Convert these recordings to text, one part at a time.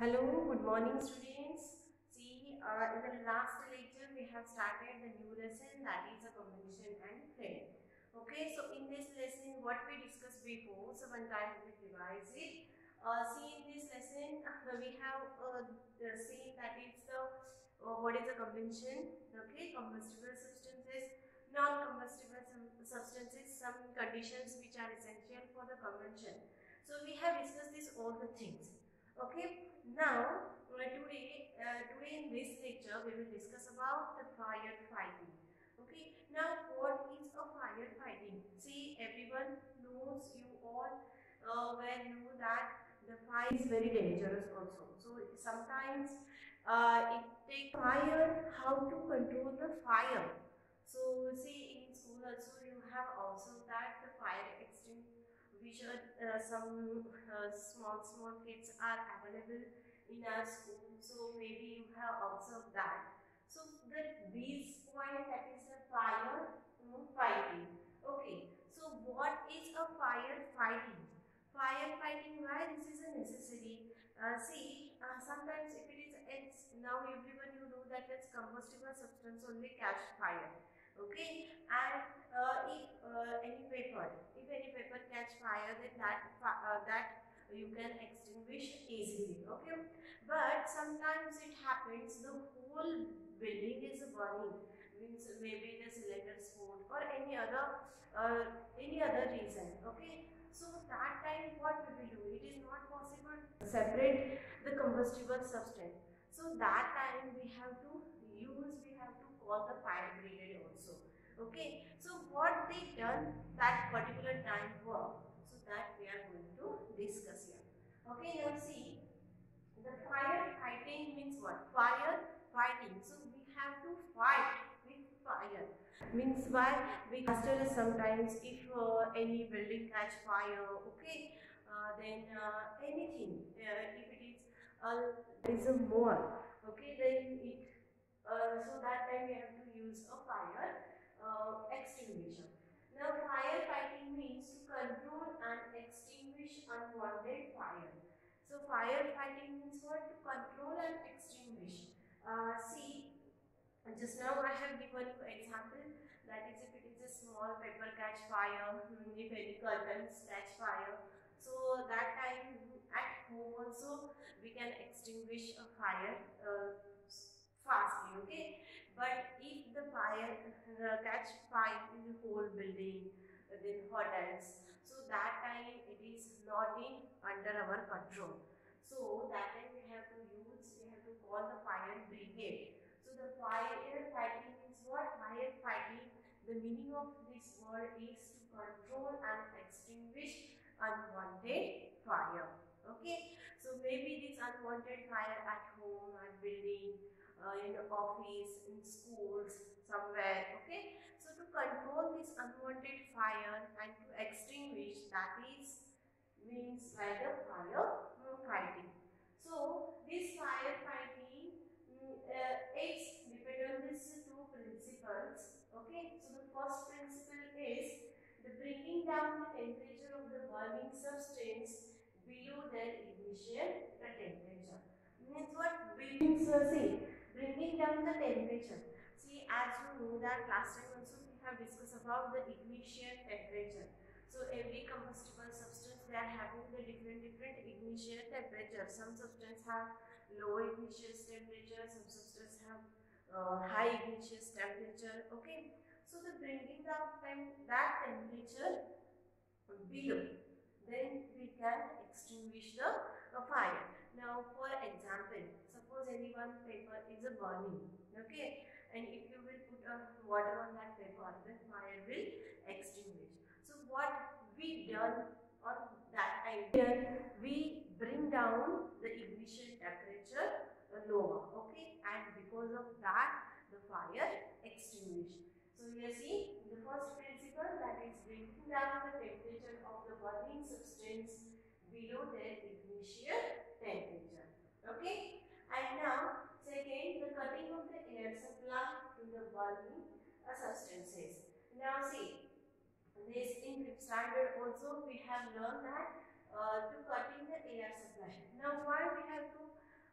Hello, good morning students. See, uh, in the last lecture we have started the new lesson that is a combination and trend. Okay, so in this lesson what we discussed before, so one time we revise it. Uh, see in this lesson uh, we have uh, seen that it's the uh, what is a combustion okay combustible substances non-combustible substances some conditions which are essential for the combustion so we have discussed this all the things okay now uh, today uh, in this lecture we will discuss about the fire fighting okay now what is a fire fighting see everyone knows you all uh, well know that the fire is very dangerous also. So sometimes uh, it takes fire how to control the fire. So see in school also you have also that the fire extinguisher are uh, some uh, small small kits are available in our school so maybe you have observed that. So the this point that is a fire fighting. Okay so what is a fire fighting? Fire fighting why this is a necessary? Uh, see uh, sometimes if it is it's now everyone you know that it's combustible substance only catch fire okay? And uh, if uh, any paper if any paper catch fire then that uh, that you can extinguish easily okay? But sometimes it happens the whole building is burning. Means maybe the cylinder sport or any other uh, any other reason okay? So that time what we will do? It is not possible to separate the combustible substance. So that time we have to use we have to call the fire brigade also. Okay so what they done that particular time work so that we are going to discuss here. Okay now see the fire fighting means what? Fire fighting. So we have to fight with fire. Means why? Because sometimes if uh, any building catch fire okay uh, then uh, anything uh, if it is uh, is a more okay then it uh, so that time we have to use a fire uh, extinguisher. Now fire fighting means to control and extinguish unwanted fire. So fire fighting means what? To control and extinguish. Uh, see, just now I have given you example that is if it is a small paper catch fire, hmm, if any curtains catch fire. So that time at home also we can extinguish a fire. Uh, fastly okay? But if the fire uh, catch fire in the whole building then hotels so that time it is not in under our control. So that time we have to use we have to call the fire brigade. So the fire fighting means what? Fire fighting. The meaning of this word is to control and extinguish unwanted fire okay? So maybe this unwanted fire at home uh, in the office in schools somewhere okay so to control this unwanted fire and to extinguish that is means by the fire fighting so this fire fighting uh, is depend on these two principles okay so the first principle is the bringing down the temperature of the burning substance below their ignition temperature. Means what? Means uh, see, bringing down the temperature. See, as you know that last time also we have discussed about the ignition temperature. So every combustible substance they are having the different different ignition temperature. Some substance have low ignition temperature, some substance have uh, high ignition temperature. Okay, so the bringing down that temperature below then we can extinguish the uh, fire. Now for example, suppose any one paper is a burning, okay, and if you will put a water on that paper, the fire will extinguish. So what we done on that idea, we bring down the ignition temperature lower, okay, and because of that, the fire extinguish. So you see the first principle that is bringing down the temperature of the burning substance below their ignition temperature. Okay. And now second the cutting of the air supply to the burning uh, substances. Now see this in standard also we have learned that uh, to cutting the air supply. Now why we have to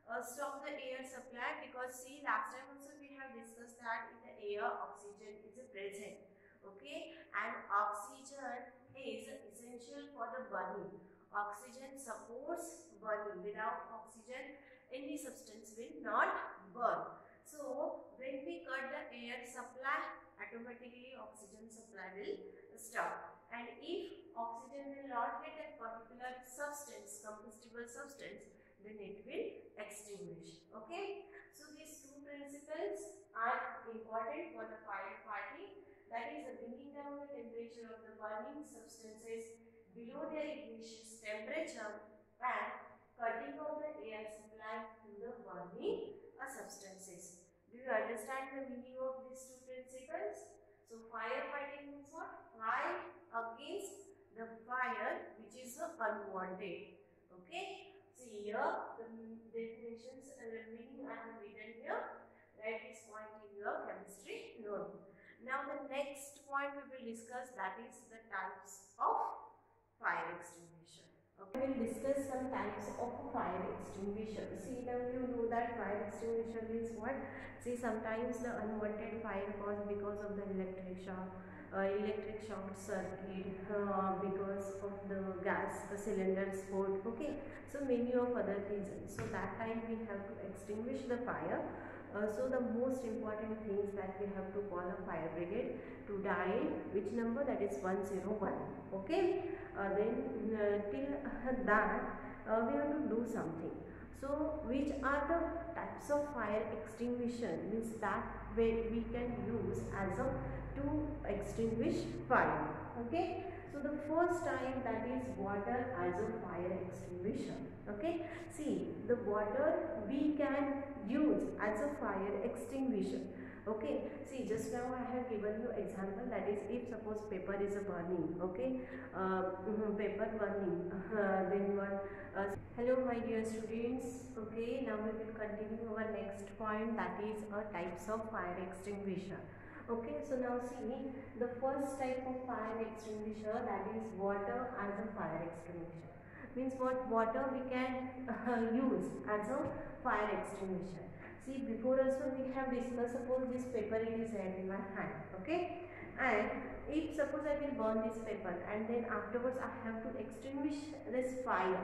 uh, stop the air supply because see last time also we have discussed that in the air oxygen is present okay and oxygen is essential for the burning oxygen supports burning. Without oxygen any substance will not burn. So when we cut the air supply automatically oxygen supply will stop. And if oxygen will not get that particular substance combustible substance then it will extinguish. Okay? So these two principles are important for the fire firefighting. That is bringing down the temperature of the burning substances below their ignition temperature and cutting off the air supply to the burning substances. Do you understand the meaning of these two principles? So firefighting means what? Fight against the fire which is unwanted. Okay. See here the definitions and the meaning have written here. Write this point in your chemistry notebook. Now the next point we will discuss that is the types of fire extinguisher. Okay, we will discuss some types of fire extinguisher. See now you know that fire extinguisher means what? See sometimes the unwanted fire caused because of the electric shock, uh, electric short circuit uh, because of the gas, the cylinder sport. Okay, so many of other reasons. So that time we have to extinguish the fire uh, so the most important things that we have to call a fire brigade to dial which number? That is 101 okay? Uh, then uh, till that uh, we have to do something. So which are the types of fire extinguishing means that way we can use as a to extinguish fire okay? So the first time that is water as a fire extinguisher okay? See the water we can use as a fire extinguisher. Okay? See just now i have given you example that is if suppose paper is a burning okay? Uh, paper burning uh, then what uh, hello my dear students. Okay now we will continue our next point that is a types of fire extinguisher. Okay so now see the first type of fire extinguisher that is water as a fire extinguisher means what water we can uh, use as a fire extinguisher. See before also we have discussed suppose this paper it is in my hand okay and if suppose I will burn this paper and then afterwards I have to extinguish this fire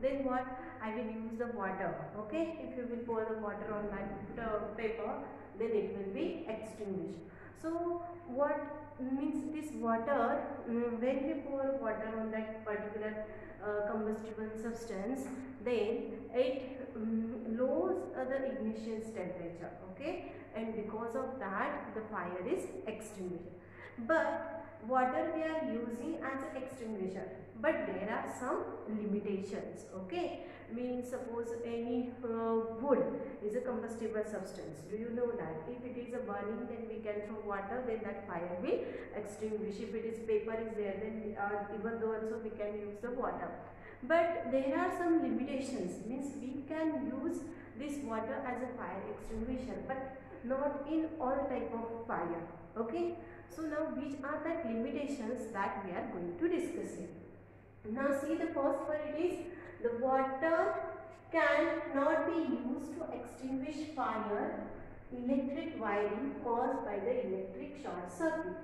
then what I will use the water okay if you will pour the water on that uh, paper then it will be extinguished. So what means this water? Um, when we pour water on that particular uh, combustible substance then it um, lowers uh, the ignition temperature okay? And because of that the fire is extinguished. But water we are using as an extinguisher but there are some limitations okay? Means suppose any uh, wood is a combustible substance. Do you know that if it is a burning then we can throw water then that fire will extinguish. If it is paper is there then uh, even though also we can use the water. But there are some limitations. Means we can use this water as a fire extinguisher but not in all type of fire okay so now which are the limitations that we are going to discuss here now see the first one it is the water cannot be used to extinguish fire electric wiring caused by the electric short circuit.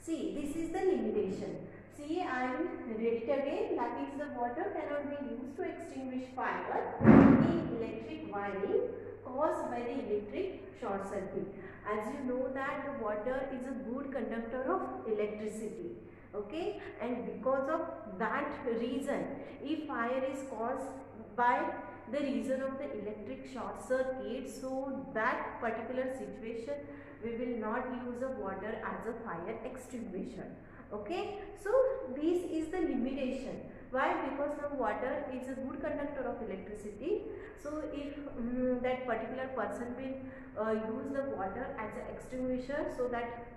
See, this is the limitation. See, I will read it again. That is, the water cannot be used to extinguish fire in electric wiring caused by the electric short circuit. As you know that water is a good conductor of electricity okay? And because of that reason if fire is caused by the reason of the electric short circuit so that particular situation we will not use the water as a fire extinguisher okay? So this is the limitation why because now water is a good conductor of electricity so if um, that particular person will uh, use the water as an extinguisher so that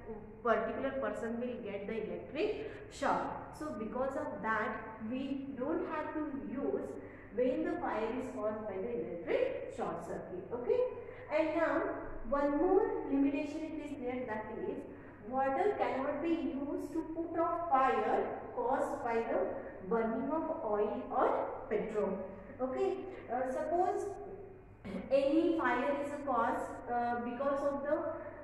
particular person will get the electric shock. So because of that we don't have to use when the fire is caused by the electric short circuit. Okay. And now one more limitation it is there that is water cannot be used to put off fire caused by the burning of oil or petrol. Okay. Uh, suppose any fire is a cause uh, because of the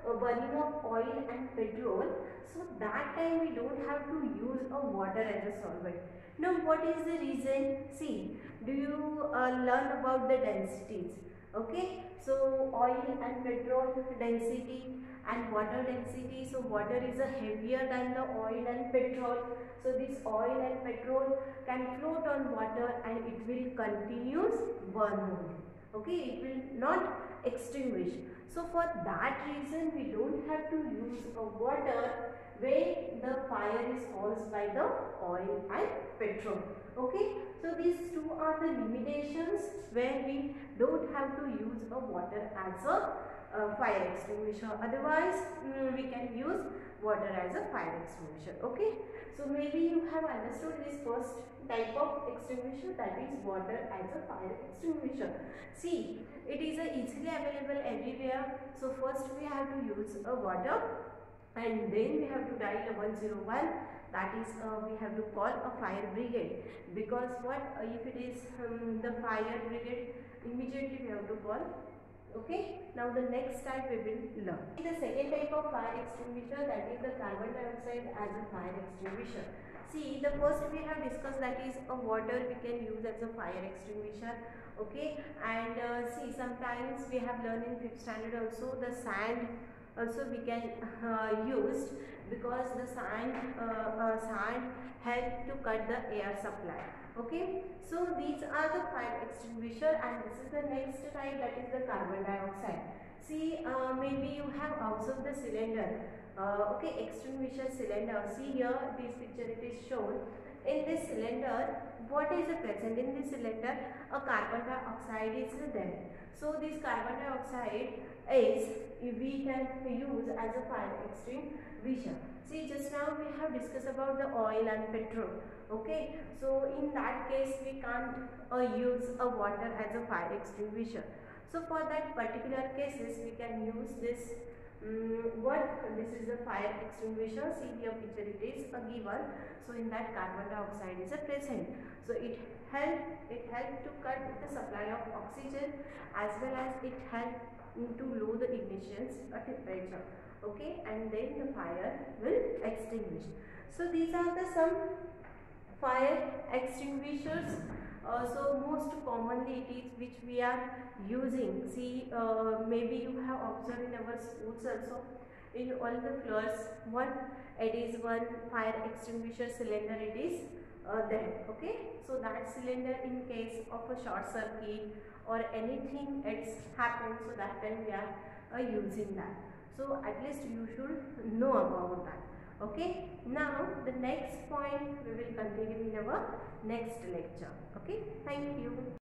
uh, burning of oil and petrol so that time we don't have to use a water as a solvent now what is the reason see do you uh, learn about the densities okay so oil and petrol density and water density. So water is a heavier than the oil and petrol. So this oil and petrol can float on water and it will continues burn only okay it will not extinguish. So for that reason we don't have to use a water when the fire is caused by the oil and petrol. Okay so these two are the limitations where we don't have to use a water as a uh, fire extinguisher otherwise mm, we can use water as a fire extinguisher okay so maybe you have understood this first type of extinguisher that is water as a fire extinguisher. See, it is easily available everywhere. So first we have to use a water and then we have to dial 101 that is uh, we have to call a fire brigade because what uh, if it is um, the fire brigade immediately we have to call okay? Now the next type we will learn. The second type of fire extinguisher that is the carbon dioxide as a fire extinguisher. See, the first we have discussed that is a water we can use as a fire extinguisher. Okay, and uh, see, sometimes we have learned in fifth standard also the sand also we can uh, use because the sand uh, uh, sand help to cut the air supply. Okay? So these are the fire extinguisher and this is the next type that is the carbon dioxide. See uh, maybe you have observed the cylinder. Uh, okay extinguisher cylinder. See here this picture it is shown. In this cylinder what is present in this cylinder? A carbon dioxide is there so this carbon dioxide is we can use as a fire extinguisher see just now we have discussed about the oil and petrol okay? So in that case we can't uh, use a water as a fire extinguisher so for that particular cases we can use this um, what this is a fire extinguisher see here picture it is a given. So in that carbon dioxide is a present. So it help it help to cut the supply of oxygen as well as it help to low the ignition's temperature. Okay? And then the fire will extinguish. So these are the some fire extinguishers uh, so most commonly it is which we are using. See uh, maybe you have observed in our schools also in all the floors one it is one fire extinguisher cylinder it is uh, there okay? So that cylinder in case of a short circuit or anything else happens so that time we are uh, using that. So at least you should know about that okay? Now the next point we will continue in our next lecture. Okay? Thank you